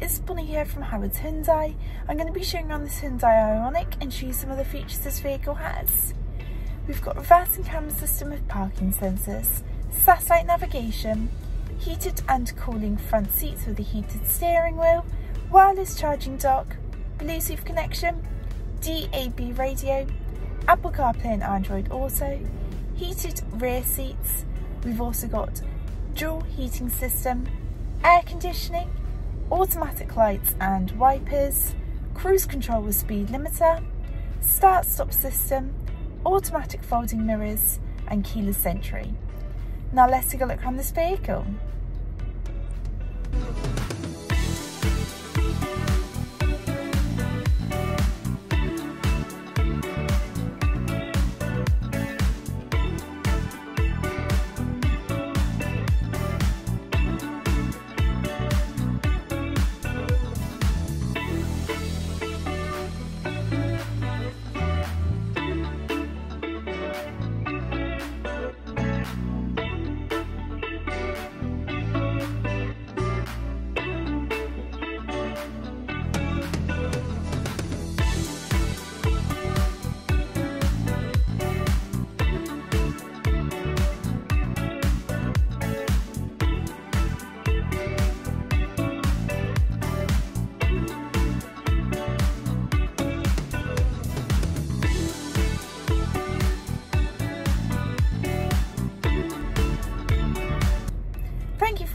guys, Bonnie here from Howard's Hyundai. I'm going to be showing around this Hyundai Ioniq and show you some of the features this vehicle has. We've got reversing camera system with parking sensors, satellite navigation, heated and cooling front seats with a heated steering wheel, wireless charging dock, Bluetooth connection, DAB radio, Apple CarPlay and Android Auto, heated rear seats. We've also got dual heating system, air conditioning, automatic lights and wipers, cruise control with speed limiter, start stop system, automatic folding mirrors and keyless entry. Now let's take a look around this vehicle.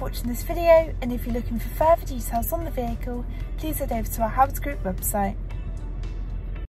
Watching this video and if you're looking for further details on the vehicle, please head over to our Howards Group website.